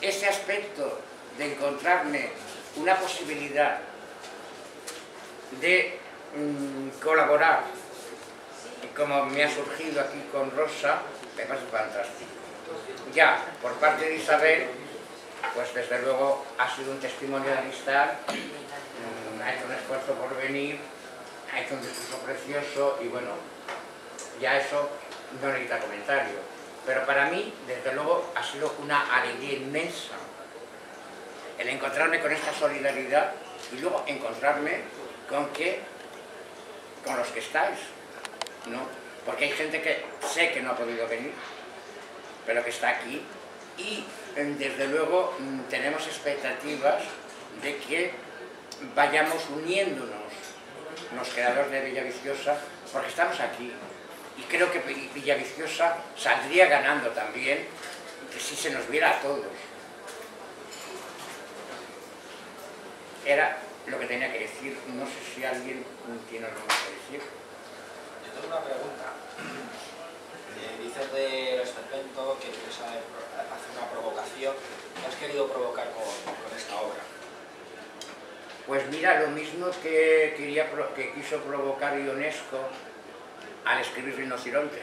ese aspecto de encontrarme una posibilidad de mm, colaborar, como me ha surgido aquí con Rosa, me parece fantástico. Ya, por parte de Isabel, pues desde luego ha sido un testimonio de amistad, mm, ha hecho un esfuerzo por venir, ha hecho un discurso precioso y bueno, ya eso no necesita comentario. Pero para mí, desde luego, ha sido una alegría inmensa el encontrarme con esta solidaridad y luego encontrarme con que con los que estáis, ¿no? Porque hay gente que sé que no ha podido venir, pero que está aquí y desde luego mm, tenemos expectativas de que vayamos uniéndonos los creadores de Villaviciosa porque estamos aquí y creo que Villaviciosa saldría ganando también si se nos viera a todos. Era lo que tenía que decir, no sé si alguien tiene algo más que decir. Yo tengo una pregunta. Eh, dices del esperpento que quieres hacer una provocación. ¿Qué has querido provocar con, esta obra? Pues mira, lo mismo que, quería, que quiso provocar Ionesco al escribir Rinoceronte.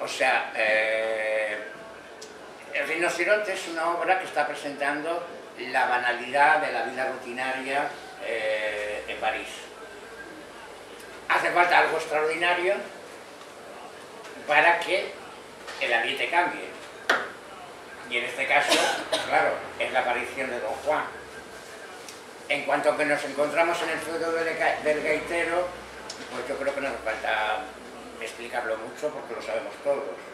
O sea, eh, Rinoceronte es una obra que está presentando la banalidad de la vida rutinaria eh, en París. Hace falta algo extraordinario para que el ambiente cambie. Y en este caso, claro, es la aparición de Don Juan. En cuanto que nos encontramos en el feudo del, gaitero, pues yo creo que no hace falta explicarlo mucho porque lo sabemos todos.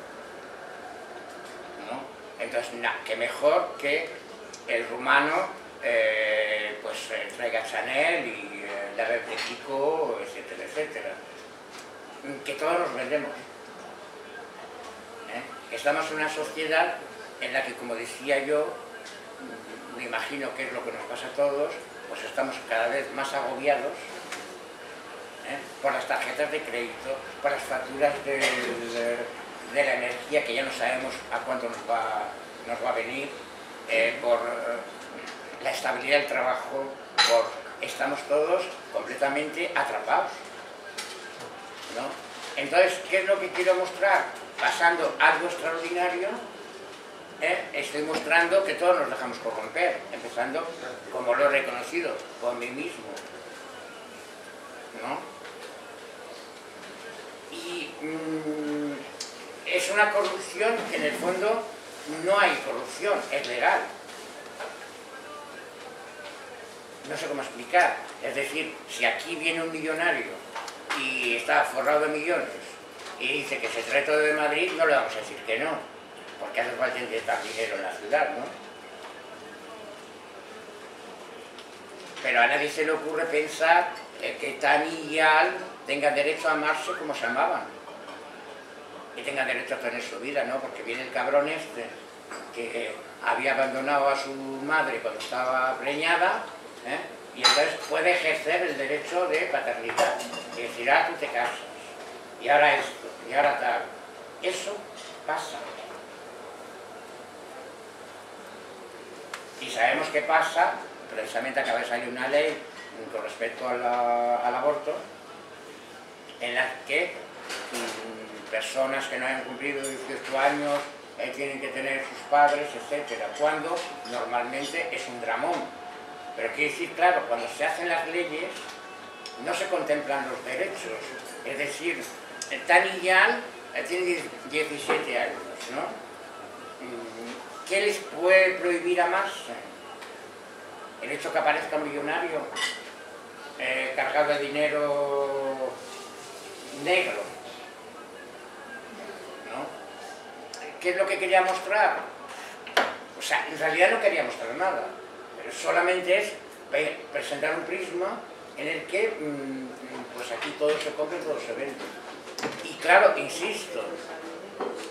Entonces, nada, que mejor que el rumano eh, pues eh, traiga Chanel y eh, la de Kiko, etcétera, etcétera. Que todos nos vendemos. Estamos en una sociedad en la que, como decía yo, me imagino que es lo que nos pasa a todos, pues estamos cada vez más agobiados por las tarjetas de crédito, por las facturas de, la energía que ya no sabemos a cuánto nos va, nos va a venir, por la estabilidad del trabajo, por, estamos todos completamente atrapados. Entonces, ¿qué es lo que quiero mostrar? Pasando algo extraordinario, ¿eh? estoy mostrando que todos nos dejamos corromper, empezando, como lo he reconocido, con mí mismo. Y mm, es una corrupción que en el fondo no hay corrupción, es legal. no sé cómo explicar. Es decir, si aquí viene un millonario y está forrado de millones y dice que se trae todo de Madrid, no le vamos a decir que no, porque hace falta inyectar dinero en la ciudad, ¿no? Pero a nadie se le ocurre pensar que Tani y Al tengan derecho a amarse como se amaban. Y tengan derecho a tener su vida, ¿no? Porque viene el cabrón este, que había abandonado a su madre cuando estaba preñada ¿eh? y entonces puede ejercer el derecho de paternidad y decir, ah, tú te casas, y ahora esto, y ahora tal. Eso pasa. Y sabemos que pasa, precisamente acaba de salir una ley con respecto al aborto, en la que mm, personas que no hayan cumplido 18 años eh, tienen que tener sus padres, etcétera, cuando normalmente es un dramón, pero quiere decir, claro, cuando se hacen las leyes no se contemplan los derechos. Es decir, Tani Yan tiene 17 años, ¿no? Mm, ¿Qué les puede prohibir a más? El hecho que aparezca un millonario eh, cargado de dinero negro. ¿Qué es lo que quería mostrar? O sea, en realidad no quería mostrar nada solamente es presentar un prisma en el que mm, pues aquí todo se compra y todo se vende. Y claro, insisto,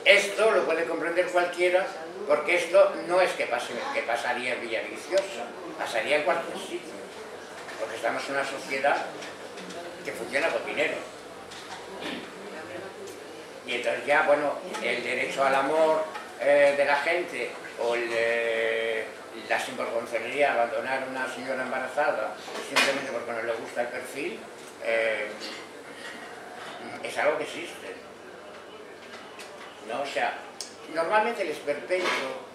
esto lo puede comprender cualquiera porque esto no es que, pase, que pasaría en Villaviciosa, pasaría en cualquier sitio. Porque estamos en una sociedad que funciona con dinero. Y entonces ya, bueno, el derecho al amor eh, de la gente o el, aconsejaría abandonar a una señora embarazada simplemente porque no le gusta el perfil, eh, es algo que existe. ¿no? O sea, normalmente el esperpento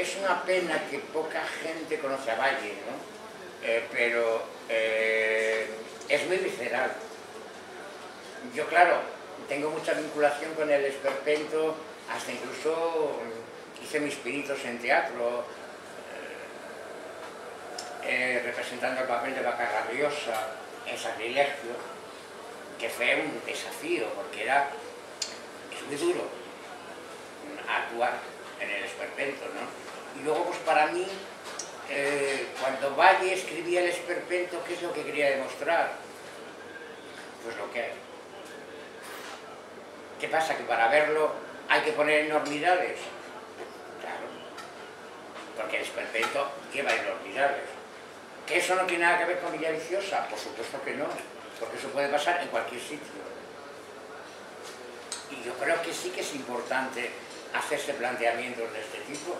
es una pena que poca gente conoce a Valle, ¿no? Eh, pero eh, es muy visceral. Yo, claro, tengo mucha vinculación con el esperpento, hasta incluso hice mis pinitos en teatro, eh, representando el papel de Vaca Rabiosa en Sacrilegio, que fue un desafío, porque era, es muy duro actuar en el esperpento, ¿no? Y luego, pues para mí, eh, cuando Valle escribía el esperpento, ¿qué es lo que quería demostrar? Pues lo que es. ¿Qué pasa? Que para verlo hay que poner enormidades. Claro. Porque el esperpento lleva enormidades. ¿Que eso no tiene nada que ver con Villa Viciosa? Por supuesto que no. Porque eso puede pasar en cualquier sitio. Y yo creo que sí que es importante hacerse planteamientos de este tipo,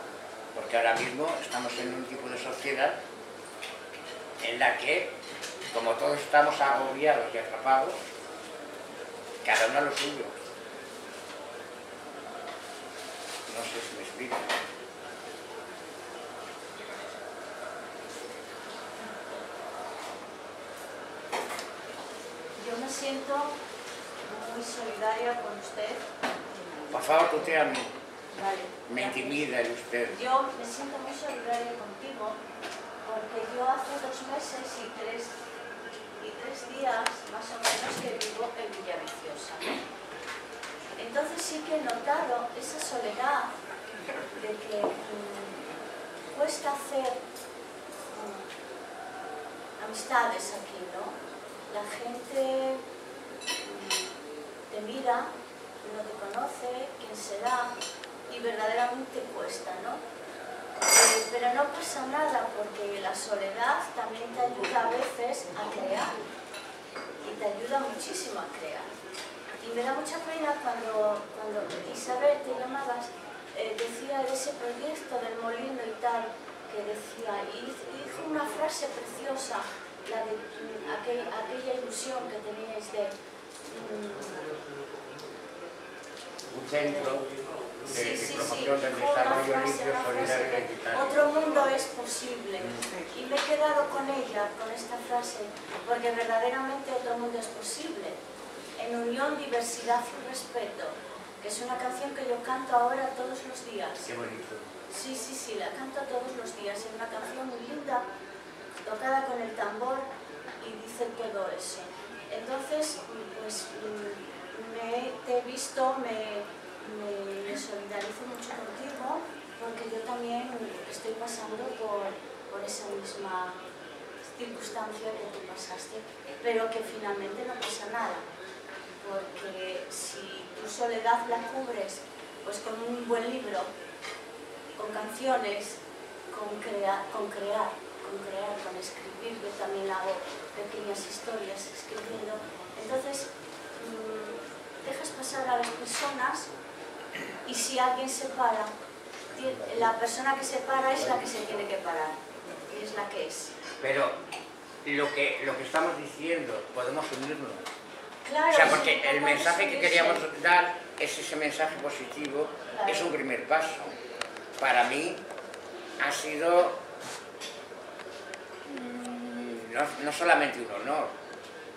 porque ahora mismo estamos en un tipo de sociedad en la que, como todos estamos agobiados y atrapados, cada uno a lo suyo. No sé si me explico. Yo me siento muy solidaria con usted. Por favor, tuteame. Vale. Me intimida el usted. Yo me siento muy solidaria contigo porque yo hace dos meses y tres, y tres días más o menos que vivo en Villaviciosa. Entonces sí que he notado esa soledad de que mm, cuesta hacer mm, amistades aquí, ¿no? La gente mm, te mira, no te conoce, quién será, y verdaderamente cuesta, ¿no? Eh, pero no pasa nada porque la soledad también te ayuda a veces a crear y te ayuda muchísimo a crear. Y me da mucha pena cuando, cuando Isabel, te llamabas, eh, decía de ese proyecto del molino y tal, que decía, y dijo una frase preciosa, la de mm, aquel, aquella ilusión que teníais de... mm, Un centro de, Sí, de sí, sí, promoción del desarrollo limpio, solidario y equitativo. Otro mundo es posible. Y me he quedado con ella, con esta frase, porque verdaderamente otro mundo es posible. En unión, diversidad y respeto, que es una canción que yo canto ahora todos los días. Qué bonito. Sí, sí, sí, la canto todos los días. Es una canción muy linda, tocada con el tambor y dice todo eso. Entonces, pues me te he visto, me, me, me solidarizo mucho contigo, porque yo también estoy pasando por, por esa misma circunstancia que tú pasaste, pero que finalmente no pasa nada, porque si tu soledad la cubres pues con un buen libro, con canciones, con, crea- con crear, con crear, con escribir, yo también hago pequeñas historias escribiendo, entonces mm, dejas pasar a las personas y si alguien se para, la persona que se para es la que se tiene que parar, es la que es. Pero lo que, lo que estamos diciendo, podemos unirnos. Claro, O sea, porque el mensaje que queríamos dar es ese mensaje positivo, Claro. es un primer paso. Para mí ha sido mm, no, no solamente un honor,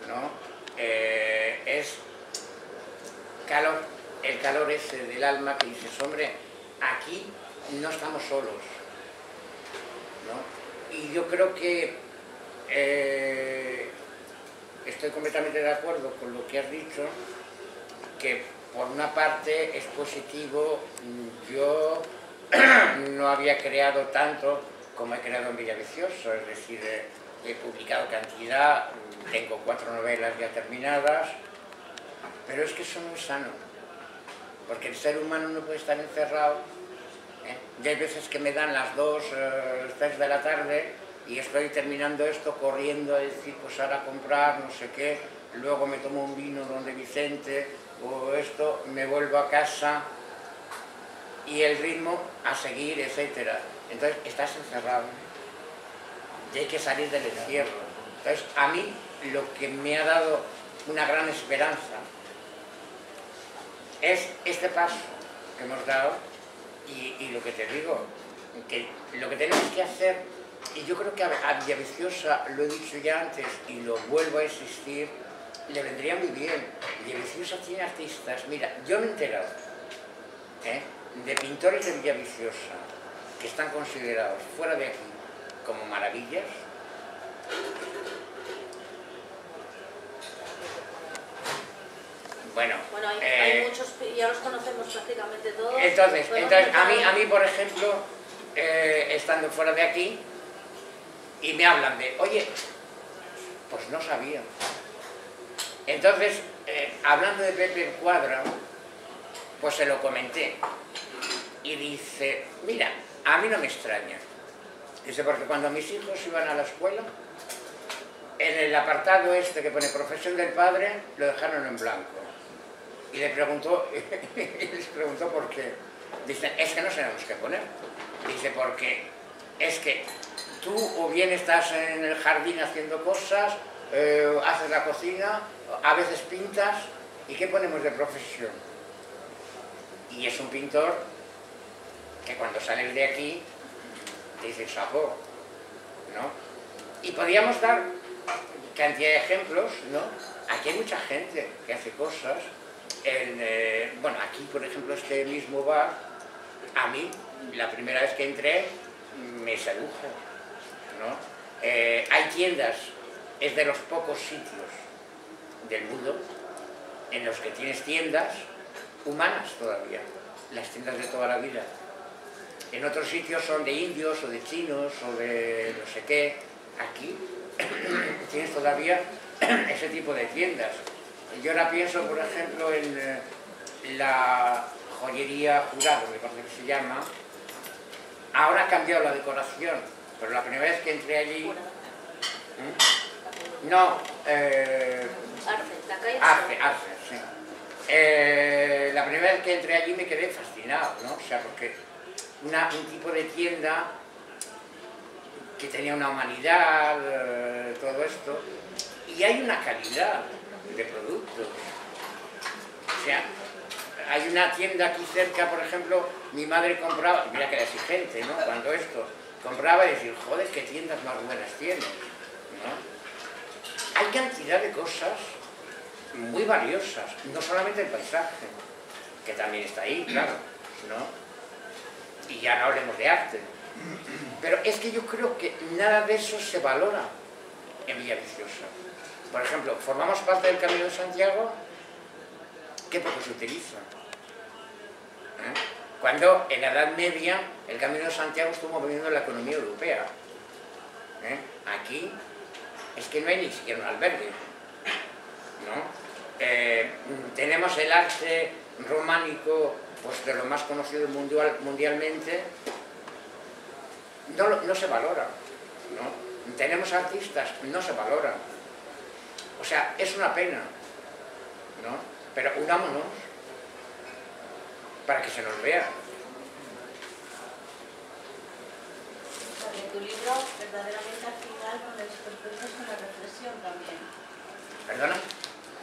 ¿no? Eh, es calor, el calor ese del alma que dices, hombre, aquí no estamos solos, ¿no? Y yo creo que eh, estoy completamente de acuerdo con lo que has dicho, que por una parte es positivo, mm, yo no había creado tanto como he creado en Villavicioso, es decir, eh, he publicado cantidad, mm, tengo cuatro novelas ya terminadas, pero es que eso no es sano, porque el ser humano no puede estar encerrado. ¿eh? Y hay veces que me dan las dos, eh, tres de la tarde y estoy terminando esto corriendo a decir, pues ahora comprar, no sé qué, luego me tomo un vino donde Vicente o esto, me vuelvo a casa y el ritmo a seguir, etcétera. Entonces estás encerrado. y hay que salir del encierro. Entonces, a mí lo que me ha dado una gran esperanza es este paso que hemos dado y, lo que te digo, que lo que tenemos que hacer, y yo creo que a, Villaviciosa, lo he dicho ya antes y lo vuelvo a insistir, le vendría muy bien. Villaviciosa tiene artistas, mira, yo me he enterado ¿eh? de pintores de Villaviciosa que están considerados fuera de aquí como maravillas, Bueno, bueno hay, eh, muchos, ya los conocemos prácticamente todos. Entonces, entonces a, mí, a mí, por ejemplo, eh, estando fuera de aquí, y me hablan de, oye, pues no sabía. Entonces, eh, hablando de Pepe Cuadra, pues se lo comenté. Y dice, mira, a mí no me extraña. Dice, porque cuando mis hijos iban a la escuela, en el apartado este que pone profesión del padre, lo dejaron en blanco. Y le preguntó, y les preguntó por qué. Dice, es que no sabemos qué poner. Dice, porque es que tú o bien estás en el jardín haciendo cosas, eh, haces la cocina, a veces pintas, ¿y qué ponemos de profesión? Y es un pintor que cuando sales de aquí te dice sapo, ¿no? Y podríamos dar cantidad de ejemplos, ¿no? Aquí hay mucha gente que hace cosas eh, bueno, aquí por ejemplo este mismo bar, a mí, la primera vez que entré, me sedujo, Eh, hay tiendas, es de los pocos sitios del mundo en los que tienes tiendas humanas todavía, las tiendas de toda la vida. En otros sitios son de indios o de chinos o de no sé qué. Aquí tienes todavía ese tipo de tiendas. Yo ahora pienso, por ejemplo, en eh, la joyería jurado, me parece que se llama. Ahora ha cambiado la decoración, pero la primera vez que entré allí... ¿Mm? No, eh, Arce, Arce, sí. Eh, la primera vez que entré allí me quedé fascinado, ¿no? O sea, porque un tipo de tienda que tenía una humanidad, todo esto, y hay una calidad de productos. O sea, hay una tienda aquí cerca, por ejemplo, mi madre compraba, mira que era exigente, ¿no? Cuando esto, compraba y decir, joder, qué tiendas más buenas tienes, ¿no? Hay cantidad de cosas muy valiosas, no solamente el paisaje, que también está ahí, claro, ¿no? Y ya no hablemos de arte. Pero es que yo creo que nada de eso se valora en Villaviciosa. Por ejemplo, formamos parte del Camino de Santiago, ¿qué poco se utiliza? ¿Eh? Cuando en la Edad Media el Camino de Santiago estuvo moviendo la economía europea. ¿Eh? Aquí es que no hay ni siquiera un albergue. Eh, tenemos el arte románico pues, de lo más conocido mundial, mundialmente, no, no se valora. ¿no? Tenemos artistas, no se valoran o sea, es una pena, ¿no? Pero unámonos para que se nos vea. Porque tu libro, verdaderamente al final, con el esperpento es una reflexión también. ¿Perdona?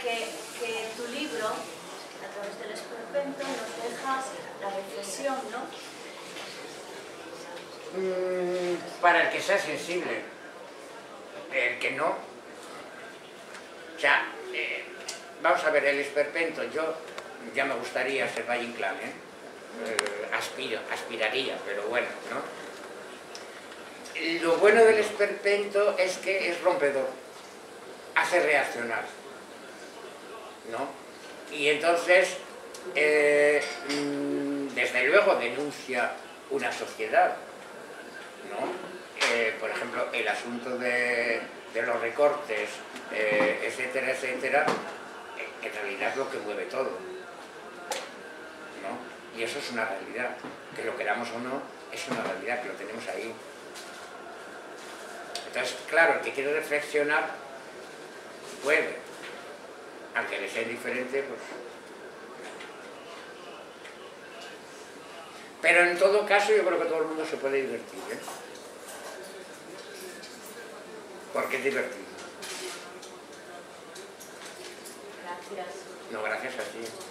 Que, que tu libro, a través del esperpento, nos deja la reflexión, ¿no? Mm, para el que sea sensible. El que no, o sea, eh, vamos a ver, el esperpento, yo ya me gustaría ser Valle Inclán, ¿eh? ¿eh? aspiro, aspiraría, pero bueno, ¿no? Lo bueno del esperpento es que es rompedor, hace reaccionar, ¿no? Y entonces, eh, mm, desde luego denuncia una sociedad, ¿no? Eh, por ejemplo, el asunto de de los recortes, etcétera, etcétera, en realidad es lo que mueve todo. Y eso es una realidad, que lo queramos o no, es una realidad, que lo tenemos ahí. Entonces, claro, el que quiere reflexionar puede, aunque le sea indiferente, pues... Pero en todo caso yo creo que todo el mundo se puede divertir. ¿eh? porque es divertido. Gracias. No, gracias a ti.